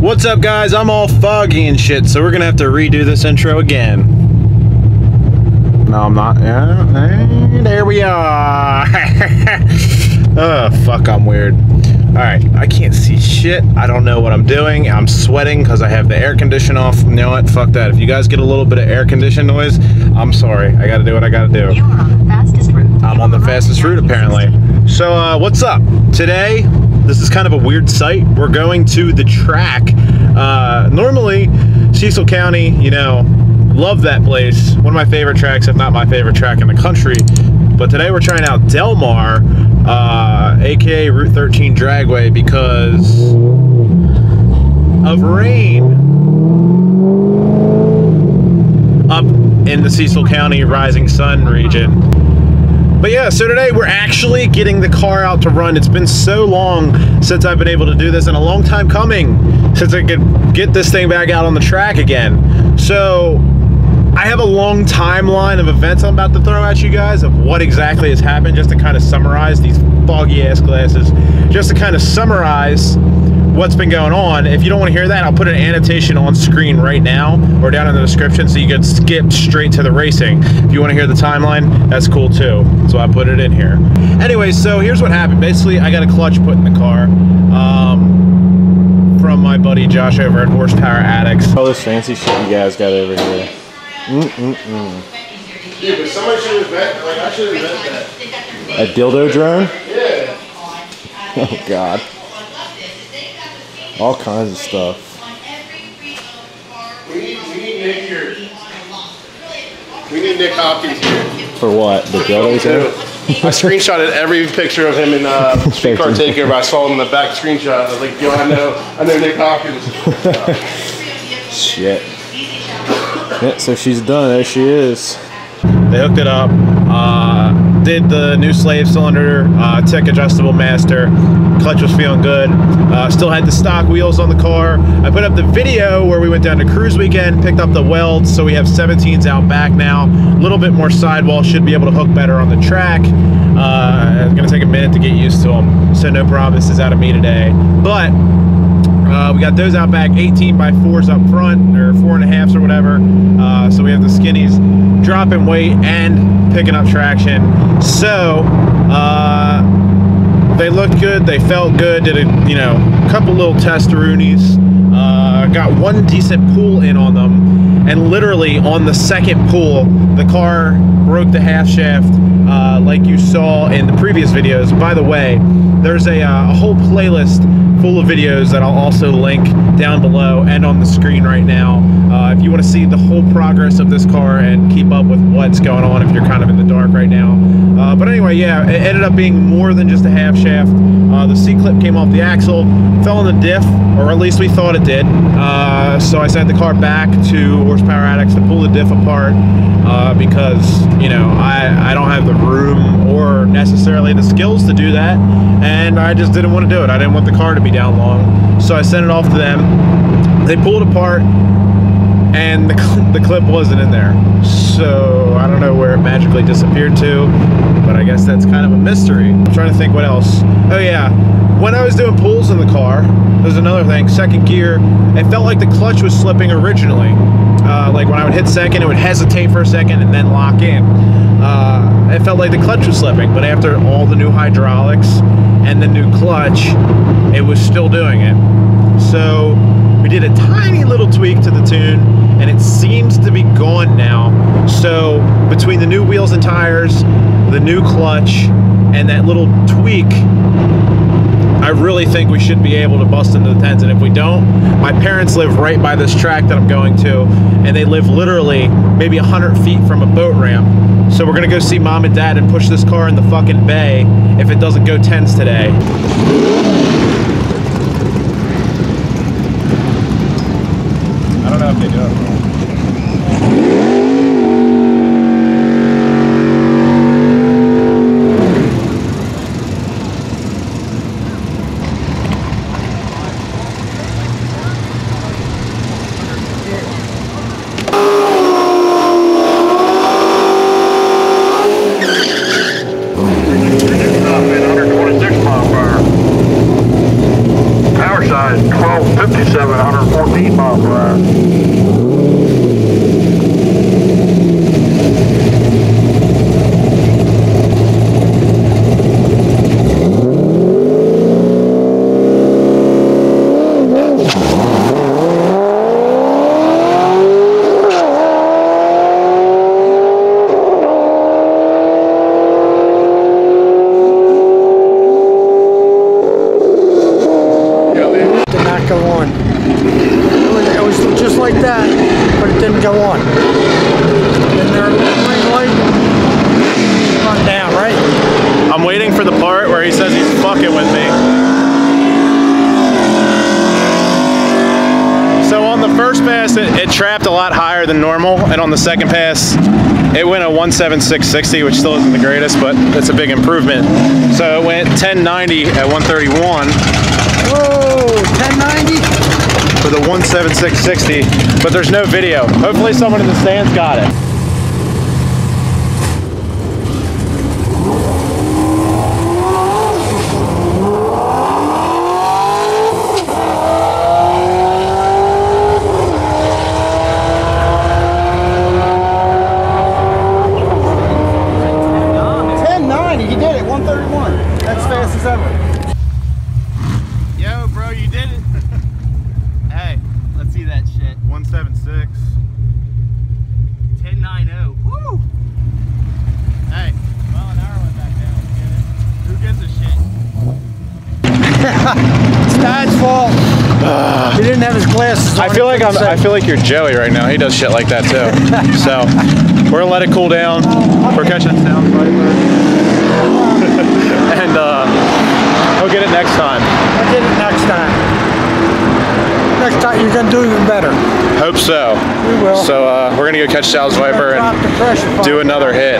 What's up, guys? I'm all foggy and shit, so we're gonna have to redo this intro again. No, I'm not. Yeah, there we are. oh, fuck, I'm weird. All right, I can't see shit. I don't know what I'm doing. I'm sweating because I have the air condition off. You know what? Fuck that. If you guys get a little bit of air condition noise, I'm sorry. I gotta do what I gotta do. You are on the fastest route. I'm on the fastest route apparently. So uh, what's up? Today, this is kind of a weird site. We're going to the track. Uh, normally, Cecil County, you know, love that place. One of my favorite tracks, if not my favorite track in the country. But today we're trying out Delmar, uh, aka Route 13 Dragway, because of rain up in the Cecil County Rising Sun region. But yeah, so today we're actually getting the car out to run. It's been so long since I've been able to do this and a long time coming since I could get this thing back out on the track again. So I have a long timeline of events I'm about to throw at you guys of what exactly has happened just to kind of summarize these foggy ass glasses. Just to kind of summarize what's been going on. If you don't want to hear that, I'll put an annotation on screen right now or down in the description so you can skip straight to the racing. If you want to hear the timeline, that's cool too. So I put it in here. Anyway, so here's what happened. Basically, I got a clutch put in the car. Um, from my buddy Josh over at Horsepower Addicts. All this fancy shit you guys got over here. Mm-mm-mm. Dude, but somebody should invent, like, I should invent that. A dildo drone? Yeah. Oh god. All kinds of stuff. We need, we need Nick here. We need Nick Hopkins here. For what? The dildos Too. there? I screenshotted every picture of him in uh, Street Car Takeover. I saw him in the back screenshot. I was like, yo, I know, I know Nick Hopkins. Shit. Yeah, so she's done. There she is. They hooked it up. Uh, did the new slave cylinder, uh, Tick adjustable master. Clutch was feeling good. Uh, still had the stock wheels on the car. I put up the video where we went down to cruise weekend, picked up the welds, so we have 17s out back now. A little bit more sidewall, should be able to hook better on the track. Uh, it's gonna take a minute to get used to them, so no promises out of me today. But uh, we got those out back, 18 by 4s up front, or four and a halfs or whatever. Uh, so we have the skinnies dropping weight and picking up traction. So uh, they looked good, they felt good. Did a you know couple little test roonies. Uh, got one decent pull in on them, and literally on the second pull, the car broke the half shaft, uh, like you saw in the previous videos. By the way, there's a, uh, a whole playlist full of videos that I'll also link down below and on the screen right now. Uh, if you want to see the whole progress of this car and keep up with what's going on if you're kind of in the dark right now. Uh, but anyway, yeah, it ended up being more than just a half shaft. Uh, the C-clip came off the axle, fell in the diff, or at least we thought it did. Uh, so I sent the car back to Horsepower Addicts to pull the diff apart uh, because, you know, I, I don't have the room or necessarily the skills to do that. And I just didn't want to do it. I didn't want the car to be down long. So I sent it off to them. They pulled apart and the, cl the clip wasn't in there. So I don't know where it magically disappeared to, but I guess that's kind of a mystery. I'm trying to think what else. Oh yeah, when I was doing pulls in the car, there's another thing, second gear, it felt like the clutch was slipping originally. Uh, like when I would hit second, it would hesitate for a second and then lock in. Uh, it felt like the clutch was slipping, but after all the new hydraulics and the new clutch, it was still doing it. So did a tiny little tweak to the tune and it seems to be gone now. So between the new wheels and tires, the new clutch, and that little tweak, I really think we should be able to bust into the tens. And if we don't, my parents live right by this track that I'm going to, and they live literally maybe 100 feet from a boat ramp. So we're gonna go see mom and dad and push this car in the fucking bay if it doesn't go tens today. It. Up in 126 mile per hour. Power size 12 57, 114 mile per hour. did not go on. It was, it was just like that, but it didn't go on. Then there, green light, run down, right? I'm waiting for the part where he says he's fucking with me. So on the first pass, it, it trapped a lot higher than normal, and on the second pass, it went a 17660, which still isn't the greatest, but it's a big improvement. So it went 1090 at 131 Whoa, 1090? For the 17660, but there's no video. Hopefully someone in the stands got it. Ten ninety. He did it. One thirty one. That's fast as ever. Yo, bro, you did it. Hey, let's see that shit. 176. 1090. Woo! Hey, well, an hour went back down. Get it? Who gives a shit? It's Dad's fault. he didn't have his glasses on. I feel like I'm. I feel like you're Joey right now. He does shit like that too. so we're gonna let it cool down. We're catching Sal's viper, and uh, we'll get it next time. I'll get it next time. Next time you're gonna do even better. Hope so. We will. So uh, we're gonna go catch Sal's viper and do another hit.